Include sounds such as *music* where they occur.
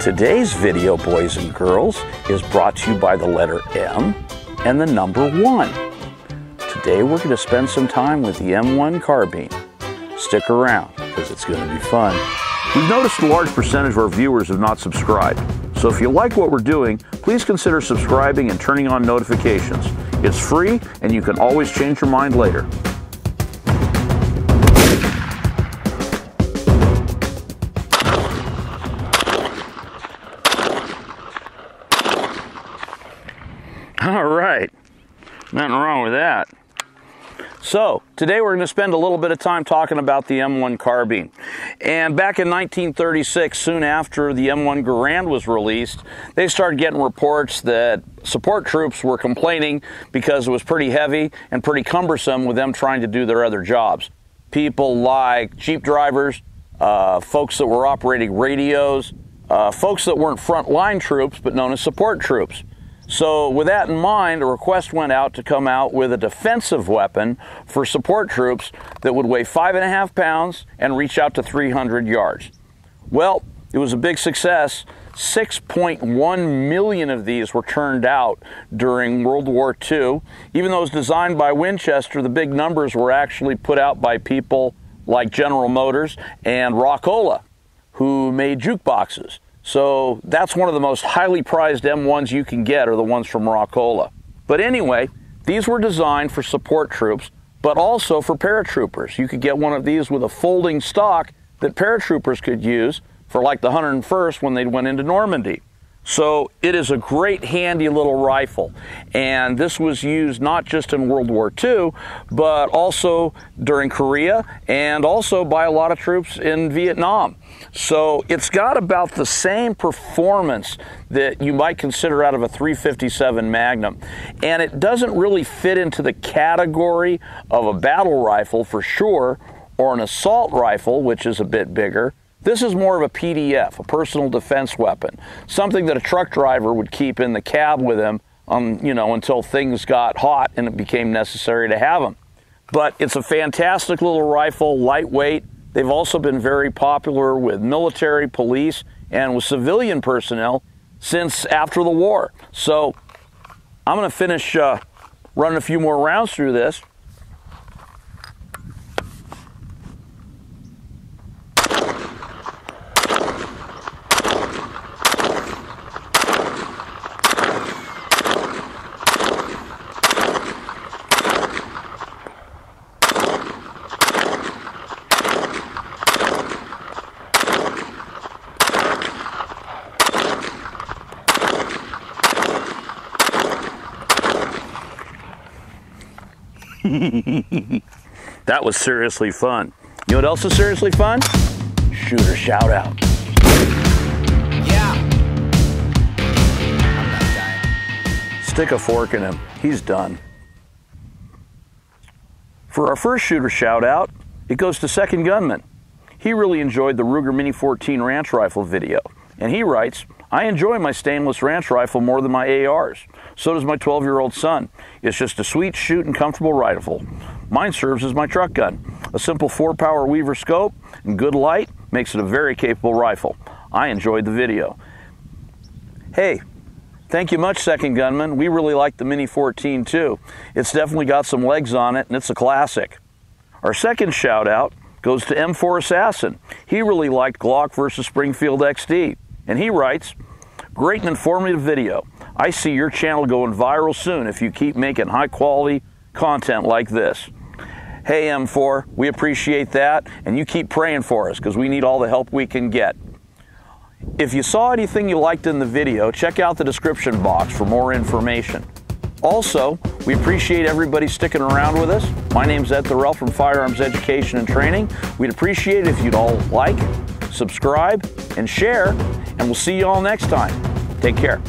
Today's video, boys and girls, is brought to you by the letter M and the number one. Today we're going to spend some time with the M1 carbine. Stick around, because it's going to be fun. We've noticed a large percentage of our viewers have not subscribed. So if you like what we're doing, please consider subscribing and turning on notifications. It's free and you can always change your mind later. All right, nothing wrong with that. So, today we're going to spend a little bit of time talking about the M1 carbine. And back in 1936, soon after the M1 Garand was released, they started getting reports that support troops were complaining because it was pretty heavy and pretty cumbersome with them trying to do their other jobs. People like Jeep drivers, uh, folks that were operating radios, uh, folks that weren't frontline troops but known as support troops. So, with that in mind, a request went out to come out with a defensive weapon for support troops that would weigh five and a half pounds and reach out to 300 yards. Well, it was a big success. 6.1 million of these were turned out during World War II. Even though it was designed by Winchester, the big numbers were actually put out by people like General Motors and Rockola, who made jukeboxes. So that's one of the most highly prized M1s you can get are the ones from Rockola. But anyway, these were designed for support troops, but also for paratroopers. You could get one of these with a folding stock that paratroopers could use for like the 101st when they went into Normandy. So it is a great handy little rifle. And this was used not just in World War II, but also during Korea and also by a lot of troops in Vietnam. So it's got about the same performance that you might consider out of a 357 Magnum. And it doesn't really fit into the category of a battle rifle for sure, or an assault rifle, which is a bit bigger. This is more of a PDF, a personal defense weapon, something that a truck driver would keep in the cab with him, um, you know, until things got hot and it became necessary to have them. But it's a fantastic little rifle, lightweight. They've also been very popular with military, police, and with civilian personnel since after the war. So I'm going to finish uh, running a few more rounds through this. *laughs* that was seriously fun. You know what else is seriously fun? Shooter shout out. Yeah. Stick a fork in him. He's done. For our first shooter shout out, it goes to Second Gunman. He really enjoyed the Ruger Mini 14 ranch rifle video, and he writes, I enjoy my stainless ranch rifle more than my ARs. So does my 12 year old son. It's just a sweet shoot and comfortable rifle. Mine serves as my truck gun. A simple 4 power Weaver scope and good light makes it a very capable rifle. I enjoyed the video. Hey, thank you much, Second Gunman. We really like the Mini 14 too. It's definitely got some legs on it and it's a classic. Our second shout out goes to M4 Assassin. He really liked Glock versus Springfield XD. And he writes, Great and informative video. I see your channel going viral soon if you keep making high quality content like this. Hey M4, we appreciate that, and you keep praying for us because we need all the help we can get. If you saw anything you liked in the video, check out the description box for more information. Also, we appreciate everybody sticking around with us. My name's Ed Thorell from Firearms Education and Training. We'd appreciate it if you'd all like, subscribe, and share, and we'll see you all next time. Take care.